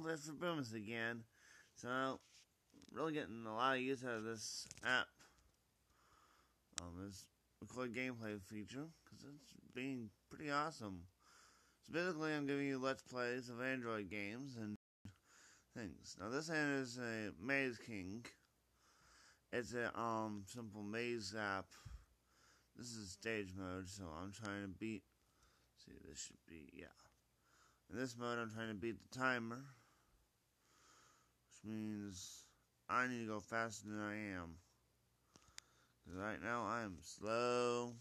there's Reboomus again. So, really getting a lot of use out of this app. Um, this record gameplay feature, because it's being pretty awesome. So basically, I'm giving you Let's Plays of Android games and things. Now, this end is a Maze King. It's a um simple maze app. This is stage mode, so I'm trying to beat. See, this should be yeah. In this mode, I'm trying to beat the timer, means I need to go faster than I am. Because right now, I am slow,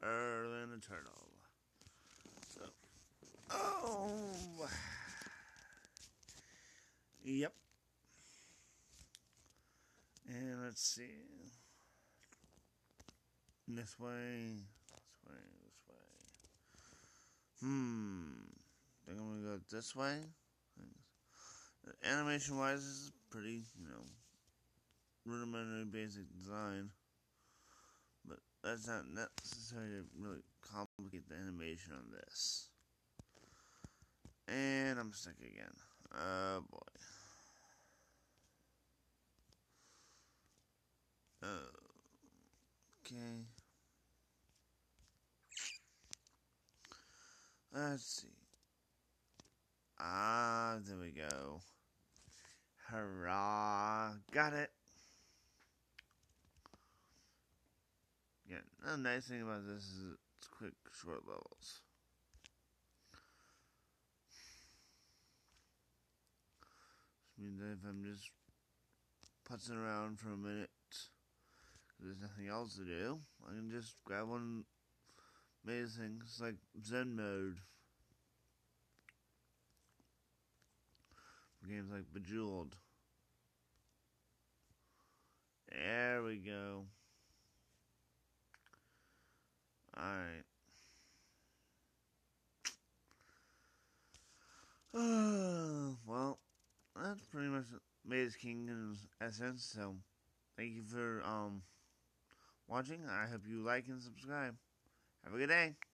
than a turtle. So, oh, yep. And let's see. This way, this way, this way. Hmm. Think I'm gonna go this way. Animation wise, this is pretty, you know, rudimentary basic design. But that's not necessary to really complicate the animation on this. And I'm stuck again. Oh boy. Oh. Okay. Let's see. Ah, there we go. Hurrah! Got it! Yeah, the nice thing about this is it's quick, short levels. Which means that if I'm just putzing around for a minute, there's nothing else to do, I can just grab one amazing. It's like Zen mode. Games like Bejeweled. There we go. Alright. well, that's pretty much Maze King in essence, so thank you for um watching. I hope you like and subscribe. Have a good day.